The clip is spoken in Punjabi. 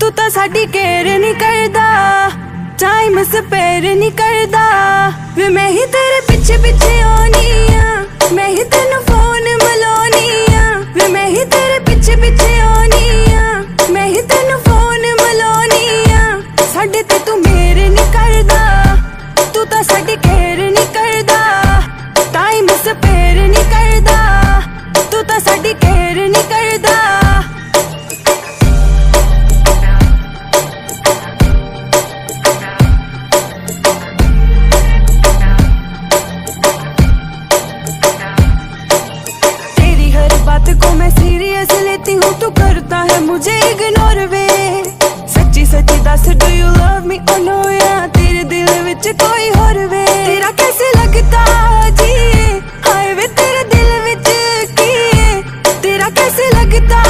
ਤੂੰ ਤਾਂ ਸਾਡੀ ਕੇਅਰ ਨਹੀਂ ਕਰਦਾ ਟਾਈਮ ਸਪੇਅਰ ਨਹੀਂ ਕਰਦਾ। ਵੇ ਮੈਂ ਹੀ ਤੇਰੇ ਪਿੱਛੇ ਪਿੱਛੇ ਆਉਣੀ ਆ, ਮੈਂ ਹੀ ਤੈਨੂੰ ਫੋਨ ਮਲਾਉਣੀ ਆ। ਵੇ ਮੈਂ ਹੀ ਤੇਰੇ ਪਿੱਛੇ ਪਿੱਛੇ ਆਉਣੀ ਆ, ਮੈਂ ਹੀ ਤੈਨੂੰ ਫੋਨ ਮਲਾਉਣੀ ਆ। ਸਾਡੇ ਤੇ ਤੂੰ ਮੇਰੇ ਨਹੀਂ ਕਰਦਾ, ਤੂੰ ਤਾਂ ਸਾਡੀ ਕੇਅਰ ਨਹੀਂ ਕਰਦਾ ਟਾਈਮ ਸਪੇਅਰ ਨਹੀਂ ਕਰਦਾ। मुझे इग्नोर वे सच्ची सच्ची दस do you love me oh no या तेरे दिल विच कोई और वे तेरा कैसे लगता जी हाय वे तेरे दिल विच की है? तेरा कैसे लगता